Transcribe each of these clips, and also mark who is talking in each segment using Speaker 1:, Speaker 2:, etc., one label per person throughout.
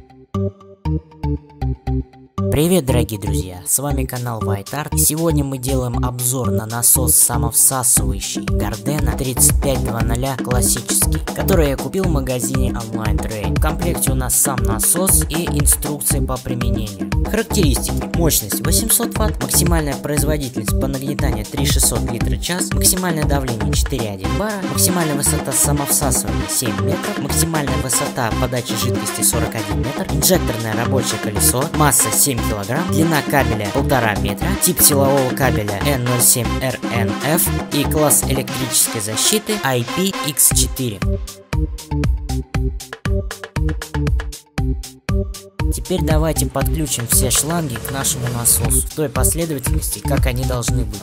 Speaker 1: Thank you. Привет, дорогие друзья! С вами канал White Art. Сегодня мы делаем обзор на насос самовсасывающий Gardena 3500 классический, который я купил в магазине Online Trade. В комплекте у нас сам насос и инструкция по применению. Характеристики. Мощность 800 Вт, максимальная производительность по нагнетанию 3600 литра час, максимальное давление 4,1 бара, максимальная высота самовсасывания 7 метров, максимальная высота подачи жидкости 41 метр, инжекторное рабочее колесо, масса 7 кг, длина кабеля 1,5 метра, тип силового кабеля N07RNF и класс электрической защиты IPX4. Теперь давайте подключим все шланги к нашему насосу в той последовательности, как они должны быть.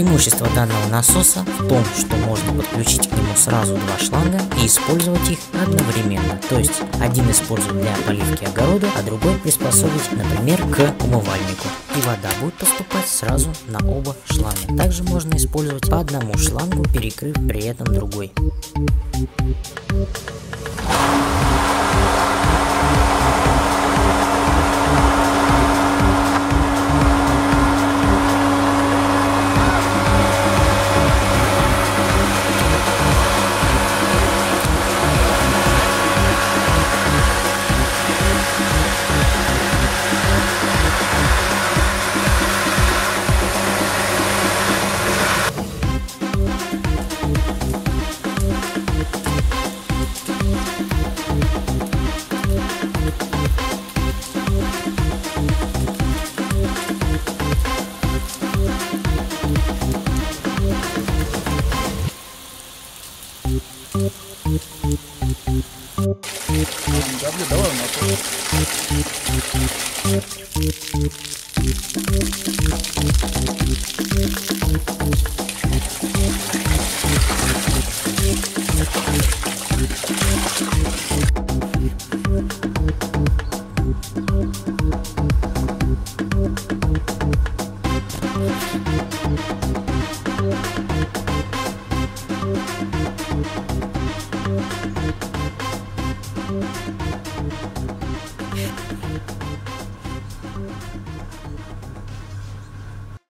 Speaker 1: Преимущество данного насоса в том, что можно подключить к нему сразу два шланга и использовать их одновременно. То есть один использовать для поливки огорода, а другой приспособить, например, к умывальнику. И вода будет поступать сразу на оба шланга. Также можно использовать по одному шлангу, перекрыв при этом другой.
Speaker 2: подожди, давай у нас.